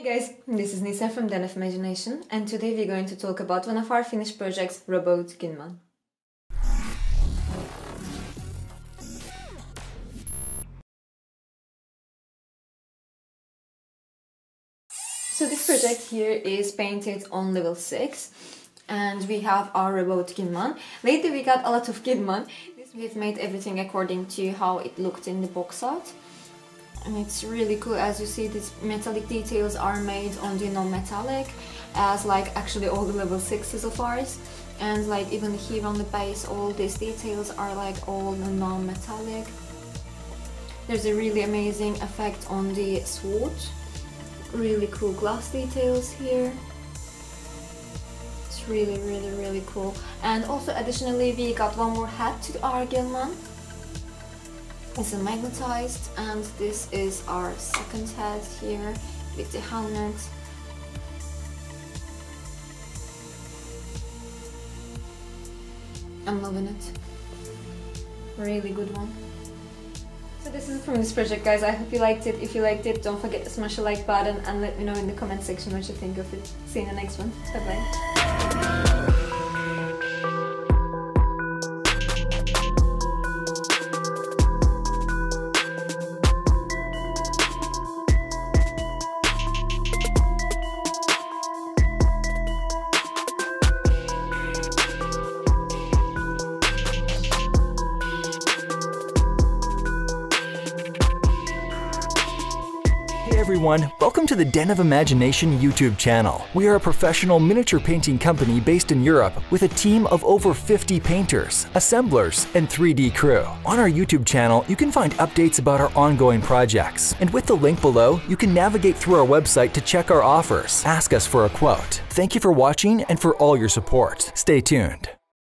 Hey guys, this is Nisa from Den of Imagination and today we're going to talk about one of our finished projects, Roboute Guilliman. So this project here is painted on level 6 and we have our Roboute Guilliman. Lately we got a lot of Guilliman. We've made everything according to how it looked in the box art and it's really cool as you see these metallic details are made on the non-metallic as like actually all the level 6s of ours. And like even here on the base all these details are like all non-metallic. There's a really amazing effect on the sword. Really cool glass details here. It's really really really cool. And also additionally we got one more hat to our Guilliman is magnetized and this is our second head here with the helmet. I'm loving it. Really good one. So this is from this project guys. I hope you liked it. If you liked it don't forget to smash the like button and let me know in the comment section what you think of it. See you in the next one. Bye bye everyone, welcome to the Den of Imagination YouTube channel. We are a professional miniature painting company based in Europe with a team of over 50 painters, assemblers, and 3D crew. On our YouTube channel, you can find updates about our ongoing projects. And with the link below, you can navigate through our website to check our offers, ask us for a quote. Thank you for watching and for all your support. Stay tuned.